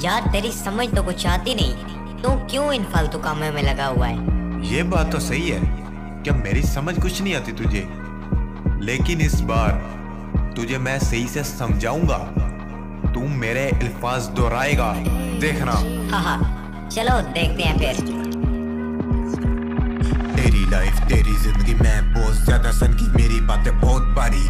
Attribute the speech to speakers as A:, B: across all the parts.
A: यार तेरी समझ तो कुछ आती नहीं तू क्यों इन फालतू कामों में लगा हुआ है?
B: ये बात तो सही है क्या मेरी समझ कुछ नहीं आती तुझे। लेकिन इस बार तुझे मैं सही से समझाऊँगा। तू मेरे अल्फाज दोहराएगा। देखना।
A: हाँ हाँ चलो देखते हैं फिर।
B: तेरी लाइफ तेरी ज़िंदगी में बहुत ज़्यादा सन की मेरी बातें बहुत भारी।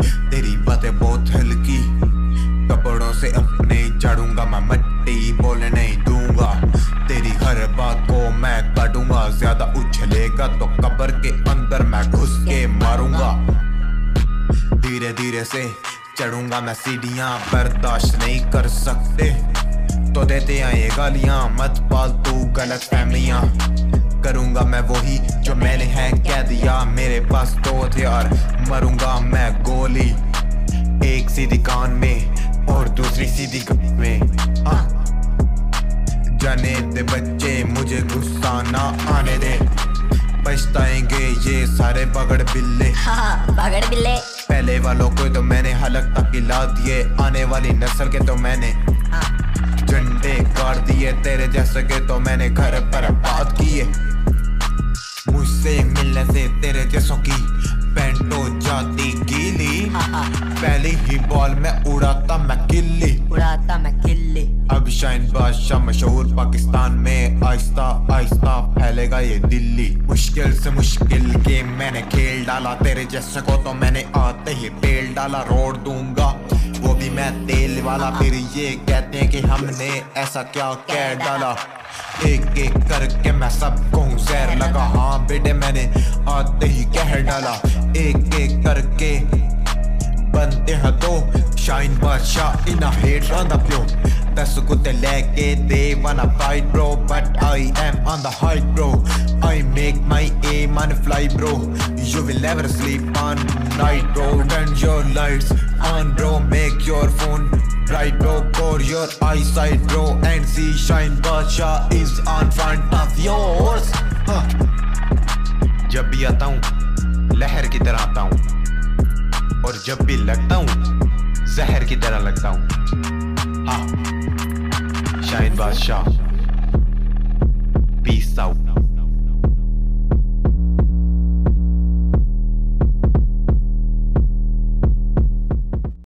B: उछलेगा तो कब्र के अंदर मैं घुस के मारूँगा। धीरे धीरे से चढ़ूँगा मैं सीढ़ियाँ, बर्दाश्त नहीं कर सकते। तो देते हैं ये गालियाँ, मत पाल तू गलत फहमियाँ करूँगा मैं वही जो मैंने है, कह दिया मेरे पास दो हथियार। मरूँगा मैं गोली। पछताएँगे ये सारे बगड़ बिल्ले।
A: हाँ बगड़ बिल्ले।
B: पहले वालों को तो मैंने हलक तक ला दिए आने वाली नस्ल के तो मैंने
A: हाँ।
B: झंडे काट दिए तेरे जैसे के तो मैंने घर पर बात किए मुझसे मिलने से तेरे जैसों की पेंटो जाती गीली।
A: हाँ।
B: पहली ही बॉल में उड़ाता मैं किल्ली।
A: उड़ाता मैं
B: अब शाइन बादशाह मशहूर पाकिस्तान में आहिस्ता आहिस्ता फैलेगा ये दिल्ली। मुश्किल से मुश्किल गेम मैंने खेल डाला, तेरे जैसे को तो मैंने आते ही पेल डाला, रोड दूँगा, वो भी मैं तेल वाला। फिर ये कहते हैं कि हमने ऐसा क्या कह डाला? एक एक करके मैं सबको जहर लगा। हाँ बेटे, मैंने आते ही कह डाला। एक एक करके बनते हैं तो शाइन बादशाह, इन हेट on the दस कुत्ते लेके they wanna fight bro but I am on the height bro I make my aim on fly bro you will never sleep on night bro turn your lights on bro make your phone bright bro for your eyesight bro and see shine badsha is on front of yours huh. जब भी आता हूँ लहर की तरह आता हूँ और जब भी लगता हूँ जहर की तरह लगता हूँ हाँ शाहिद बादशाह पीस आउट